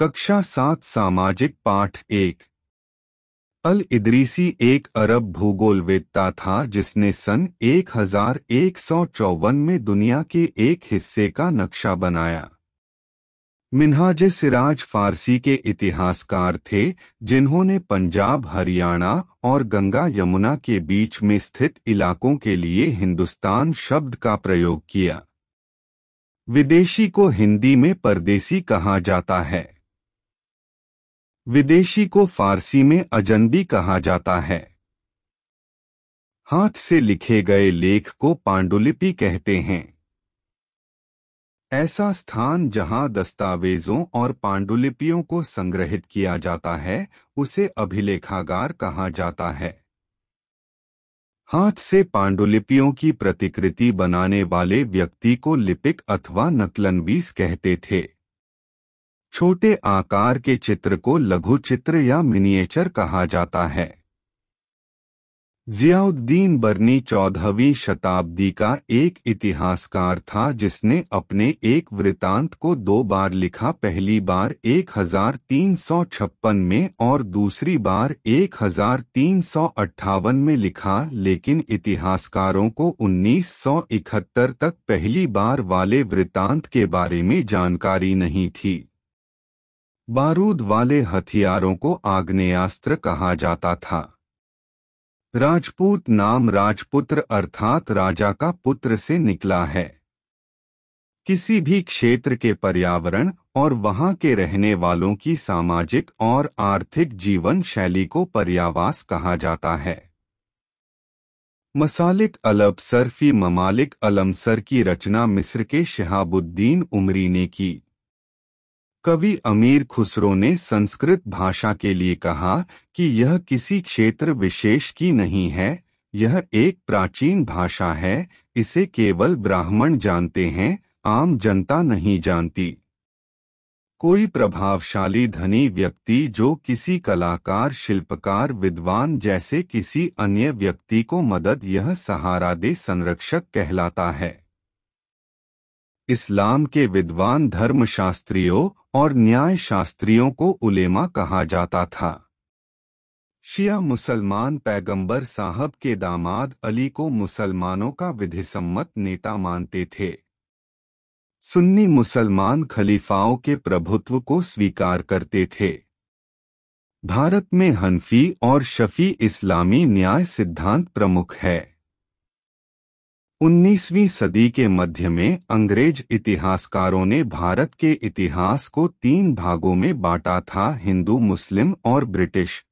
कक्षा सात सामाजिक पाठ एक। अल इदरीसी एक अरब भूगोलवेत्ता था जिसने सन 1154 में दुनिया के एक हिस्से का नक्शा बनाया। मिनहाज सिराज फारसी के इतिहासकार थे, जिन्होंने पंजाब, हरियाणा और गंगा यमुना के बीच में स्थित इलाकों के लिए हिंदुस्तान शब्द का प्रयोग किया। विदेशी को हिंदी में परदेसी कहा जाता है। विदेशी को फारसी में अजनबी कहा जाता है। हाथ से लिखे गए लेख को पांडुलिपि कहते हैं। ऐसा स्थान जहाँ दस्तावेजों और पांडुलिपियों को संग्रहित किया जाता है, उसे अभिलेखागार कहा जाता है। हाथ से पांडुलिपियों की प्रतिकृति बनाने वाले व्यक्ति को लिपिक अथवा नकलनबीस कहते थे। छोटे आकार के चित्र को लघु चित्र या मिनिएचर कहा जाता है। जियाउद्दीन बर्नी चौदहवीं शताब्दी का एक इतिहासकार था जिसने अपने एक वृतांत को दो बार लिखा, पहली बार एक हज़ार तीन सौ छप्पन में और दूसरी बार एक हज़ार तीन सौ अट्ठावन में लिखा, लेकिन इतिहासकारों को उन्नीस सौ इकहत्तर तक पहली बार वाले वृतांत के बारे में जानकारी नहीं थी। बारूद वाले हथियारों को आग्नेयास्त्र कहा जाता था। राजपूत नाम राजपुत्र अर्थात राजा का पुत्र से निकला है। किसी भी क्षेत्र के पर्यावरण और वहाँ के रहने वालों की सामाजिक और आर्थिक जीवन शैली को पर्यावास कहा जाता है। मसालिक अलब सरफी ममालिक अलमसर की रचना मिस्र के शहाबुद्दीन उमरी ने की। कवि अमीर खुसरो ने संस्कृत भाषा के लिए कहा कि यह किसी क्षेत्र विशेष की नहीं है, यह एक प्राचीन भाषा है, इसे केवल ब्राह्मण जानते हैं, आम जनता नहीं जानती। कोई प्रभावशाली धनी व्यक्ति जो किसी कलाकार, शिल्पकार, विद्वान जैसे किसी अन्य व्यक्ति को मदद, यह सहारा दे संरक्षक कहलाता है। इस्लाम के विद्वान धर्मशास्त्रियों और न्याय शास्त्रियों को उलेमा कहा जाता था। शिया मुसलमान पैगंबर साहब के दामाद अली को मुसलमानों का विधिसम्मत नेता मानते थे। सुन्नी मुसलमान खलीफाओं के प्रभुत्व को स्वीकार करते थे। भारत में हनफी और शफी इस्लामी न्याय सिद्धांत प्रमुख है। 19वीं सदी के मध्य में अंग्रेज़ इतिहासकारों ने भारत के इतिहास को तीन भागों में बांटा था, हिंदू, मुस्लिम और ब्रिटिश।